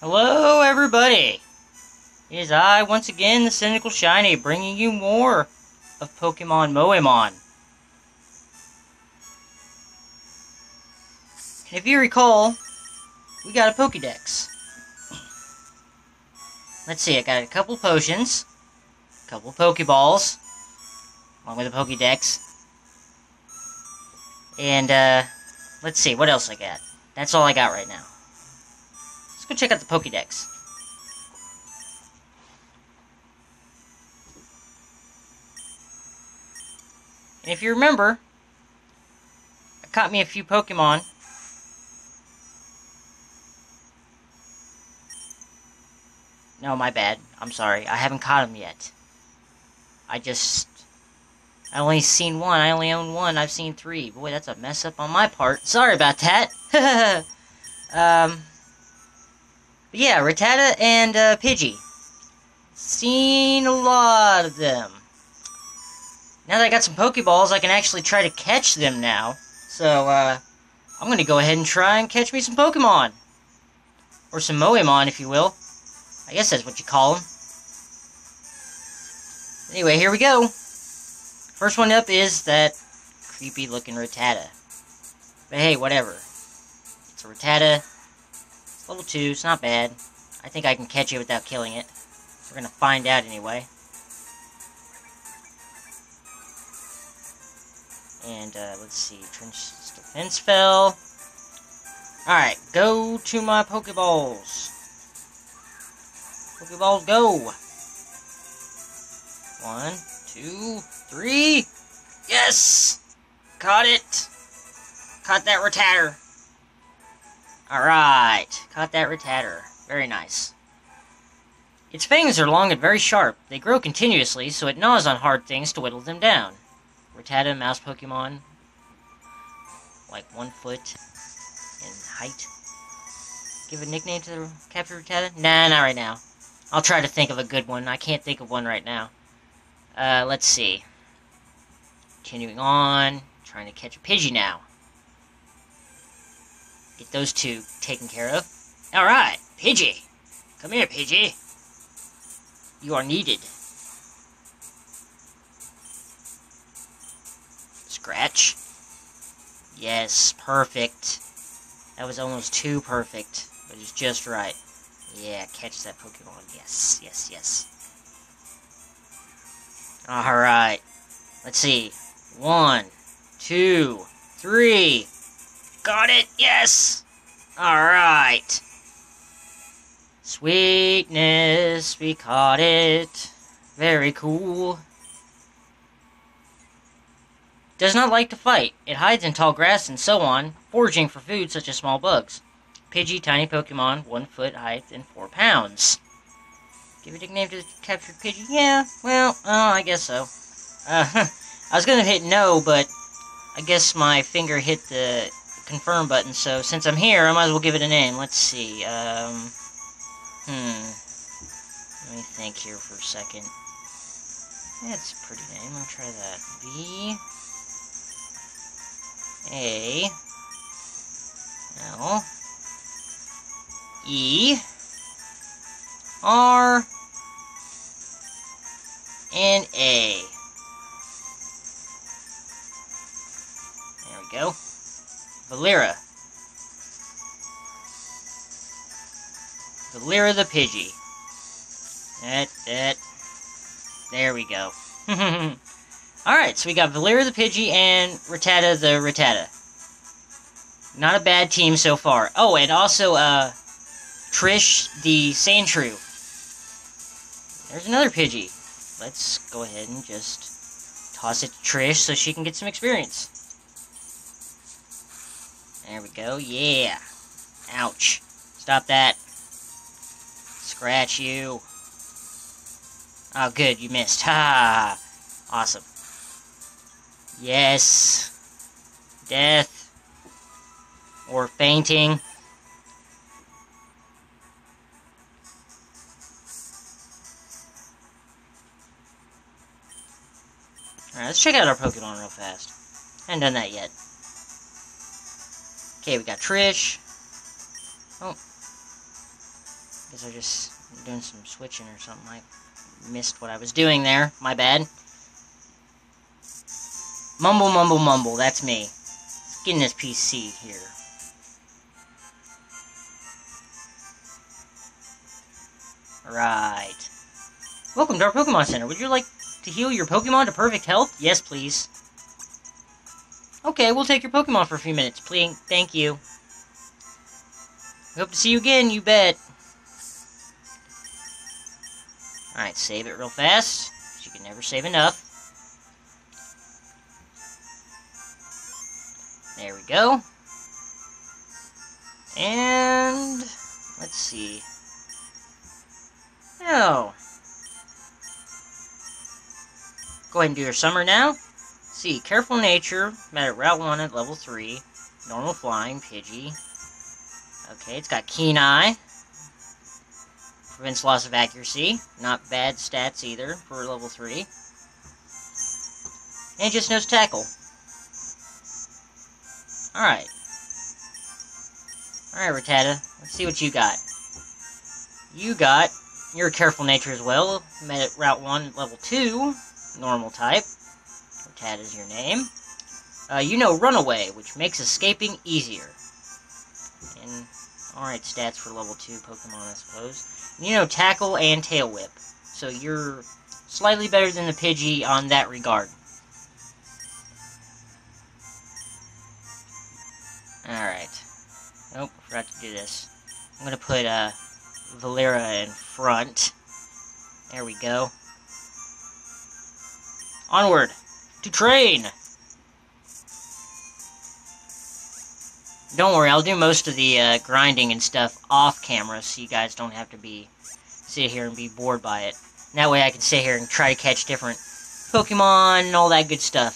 Hello, everybody! It is I, once again, the Cynical Shiny, bringing you more of Pokemon Moemon. If you recall, we got a Pokedex. Let's see, I got a couple potions, a couple Pokeballs, along with a Pokedex. And, uh, let's see, what else I got? That's all I got right now. Go check out the Pokedex. And if you remember, I caught me a few Pokemon. No, my bad. I'm sorry. I haven't caught them yet. I just... I only seen one. I only own one. I've seen three. Boy, that's a mess up on my part. Sorry about that. um... Yeah, Rattata and uh, Pidgey. Seen a lot of them. Now that I got some Pokeballs, I can actually try to catch them now. So, uh, I'm gonna go ahead and try and catch me some Pokemon. Or some Moemon, if you will. I guess that's what you call them. Anyway, here we go. First one up is that creepy looking Rattata. But hey, whatever. It's a Rattata. Level 2, it's not bad. I think I can catch it without killing it. We're gonna find out anyway. And, uh, let's see, Trench Defense fell. Alright, go to my Pokeballs. Pokeballs, go! One, two, three! Yes! Caught it! Caught that Rattata. Alright, caught that Rattata. Very nice. Its fangs are long and very sharp. They grow continuously, so it gnaws on hard things to whittle them down. Rattata, mouse Pokemon, like one foot in height. Give a nickname to the captured Rattata? Nah, not right now. I'll try to think of a good one. I can't think of one right now. Uh, let's see. Continuing on. Trying to catch a Pidgey now. Get those two taken care of. Alright, Pidgey. Come here, Pidgey. You are needed. Scratch. Yes, perfect. That was almost too perfect, but it's just right. Yeah, catch that Pokemon. Yes, yes, yes. Alright. Let's see. One, two, three. Got it! Yes! Alright. Sweetness, we caught it. Very cool. Does not like to fight. It hides in tall grass and so on, foraging for food such as small bugs. Pidgey, tiny Pokemon, one foot height and four pounds. Give a nickname to the captured Pidgey? Yeah, well, oh, I guess so. Uh, I was gonna hit no, but I guess my finger hit the confirm button, so since I'm here, I might as well give it a name. Let's see, um... Hmm... Let me think here for a second. That's a pretty name, I'll try that. V... A... L... E R and A. There we go. Valera. Valera the Pidgey. That, that. There we go. Alright, so we got Valera the Pidgey and Rattata the Rattata. Not a bad team so far. Oh, and also, uh, Trish the Sandshrew. There's another Pidgey. Let's go ahead and just toss it to Trish so she can get some experience. There we go. Yeah. Ouch. Stop that. Scratch you. Oh, good. You missed. Ha! Awesome. Yes. Death. Or fainting. Alright, let's check out our Pokemon real fast. Haven't done that yet. Okay, we got Trish. Oh. Guess I just doing some switching or something. I missed what I was doing there. My bad. Mumble, mumble, mumble. That's me. Let's get in this PC here. Right. Welcome to our Pokemon Center. Would you like to heal your Pokemon to perfect health? Yes, please. Okay, we'll take your Pokemon for a few minutes. Please, thank you. We hope to see you again, you bet. Alright, save it real fast. You can never save enough. There we go. And let's see. Oh. Go ahead and do your summer now. See, Careful Nature, met at Route 1 at level 3. Normal Flying, Pidgey. Okay, it's got Keen Eye. Prevents loss of accuracy. Not bad stats either for level 3. And just knows Tackle. Alright. Alright, Rattata. Let's see what you got. You got your Careful Nature as well. Met at Route 1, Level 2. Normal type. Rattata is your name. Uh, you know Runaway, which makes escaping easier. And, alright, stats for Level 2 Pokemon, I suppose you know, tackle and tail whip. So you're slightly better than the Pidgey on that regard. Alright. Nope, forgot to do this. I'm gonna put, uh, Valera in front. There we go. Onward! To train! Don't worry, I'll do most of the uh, grinding and stuff off camera so you guys don't have to be sit here and be bored by it. And that way I can sit here and try to catch different Pokemon and all that good stuff.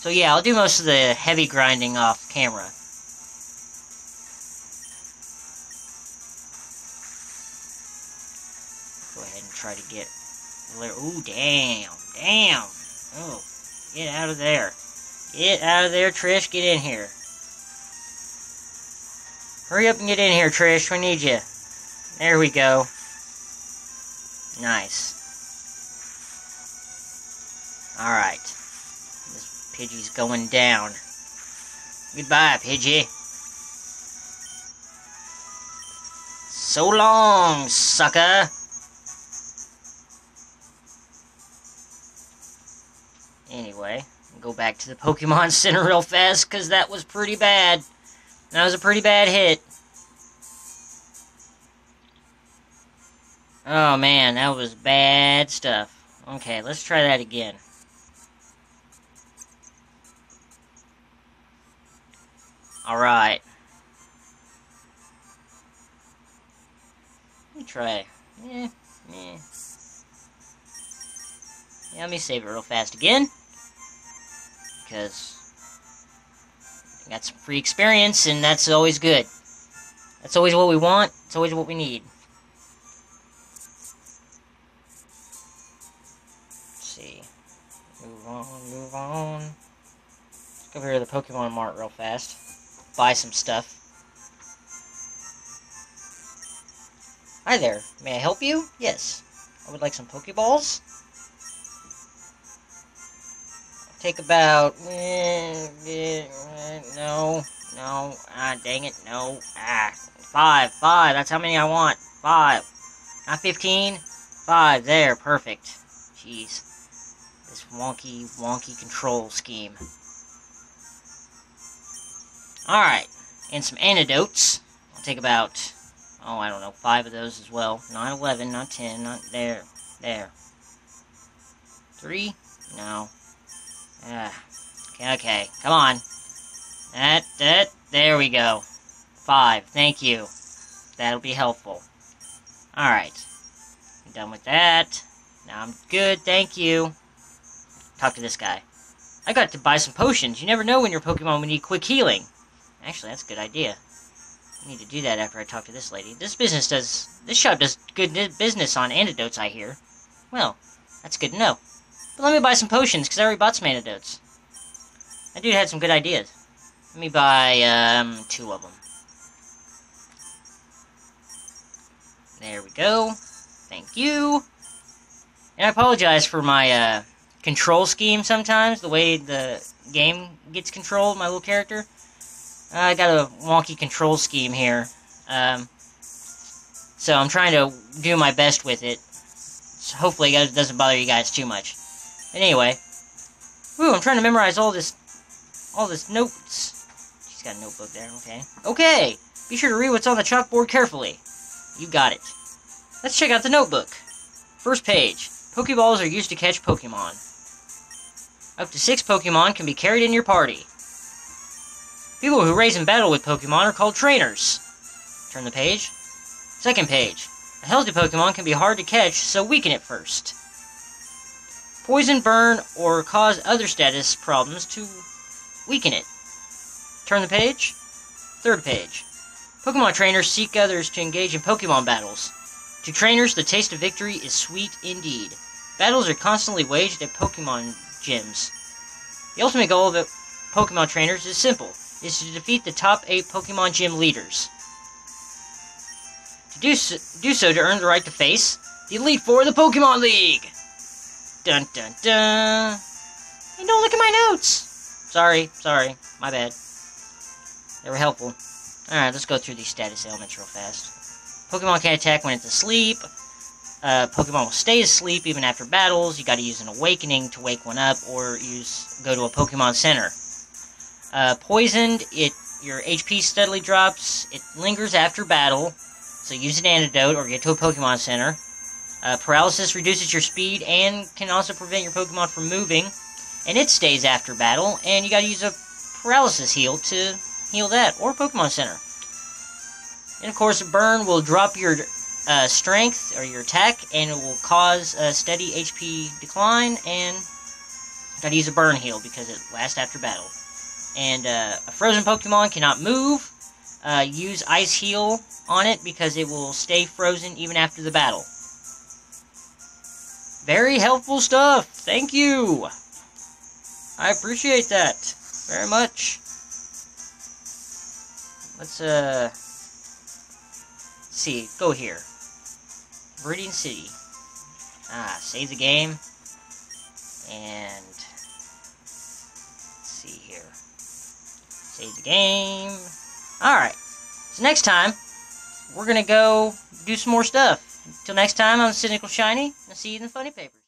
So yeah, I'll do most of the heavy grinding off camera. Go ahead and try to get... Ooh, damn, damn. Oh, get out of there. Get out of there, Trish. Get in here. Hurry up and get in here, Trish. We need you. There we go. Nice. Alright. This Pidgey's going down. Goodbye, Pidgey. So long, sucker. Anyway go back to the Pokemon Center real fast, because that was pretty bad. That was a pretty bad hit. Oh man, that was bad stuff. Okay, let's try that again. Alright. Let me try. Yeah, yeah. Yeah, let me save it real fast again because that's free experience, and that's always good. That's always what we want. It's always what we need. Let's see. Move on, move on. Let's go over here to the Pokemon Mart real fast. Buy some stuff. Hi there. May I help you? Yes. I would like some Pokeballs. Take about, no, no, ah, dang it, no, ah, five, five, that's how many I want, five, not 15, five, there, perfect, jeez, this wonky, wonky control scheme. Alright, and some antidotes, I'll take about, oh, I don't know, five of those as well, not 11, not 10, not there, there, three, no, yeah. Okay. Come on. That, that, there we go. Five. Thank you. That'll be helpful. Alright. Done with that. Now I'm good, thank you. Talk to this guy. I got to buy some potions. You never know when your Pokemon will need quick healing. Actually, that's a good idea. I need to do that after I talk to this lady. This business does... This shop does good business on antidotes, I hear. Well, that's good to know. But let me buy some potions, because I already bought some antidotes. That dude had some good ideas. Let me buy, um, two of them. There we go. Thank you. And I apologize for my uh, control scheme sometimes, the way the game gets controlled, my little character. Uh, I got a wonky control scheme here. Um, so I'm trying to do my best with it. So hopefully it doesn't bother you guys too much. Anyway. Ooh, I'm trying to memorize all this all this notes. She's got a notebook there, okay. Okay! Be sure to read what's on the chalkboard carefully. You got it. Let's check out the notebook. First page. Pokeballs are used to catch Pokemon. Up to six Pokemon can be carried in your party. People who raise and battle with Pokemon are called trainers. Turn the page. Second page. A healthy Pokemon can be hard to catch, so weaken it first. Poison, burn, or cause other status problems to weaken it. Turn the page. Third page. Pokemon trainers seek others to engage in Pokemon battles. To trainers, the taste of victory is sweet indeed. Battles are constantly waged at Pokemon gyms. The ultimate goal of Pokemon trainers is simple, is to defeat the top 8 Pokemon gym leaders. To do so, do so to earn the right to face the Elite Four of the Pokemon League! Dun dun dun! Hey, don't look at my notes! Sorry, sorry, my bad. They were helpful. Alright, let's go through these status elements real fast. Pokemon can attack when it's asleep. Uh, Pokemon will stay asleep even after battles. You gotta use an awakening to wake one up, or use go to a Pokemon Center. Uh, poisoned, it your HP steadily drops. It lingers after battle, so use an antidote or get to a Pokemon Center. Uh, paralysis reduces your speed and can also prevent your Pokemon from moving and it stays after battle, and you gotta use a paralysis heal to heal that, or Pokemon Center. And of course, burn will drop your uh, strength or your attack, and it will cause a steady HP decline, and gotta use a burn heal because it lasts after battle. And uh, a frozen Pokemon cannot move. Uh, use Ice Heal on it because it will stay frozen even after the battle. Very helpful stuff. Thank you. I appreciate that very much. Let's, uh, see, go here. Viridian City. Ah, save the game. And, see here. Save the game. Alright. So next time, we're gonna go do some more stuff. Until next time, I'm Cynical Shiny. And I'll see you in the Funny Papers.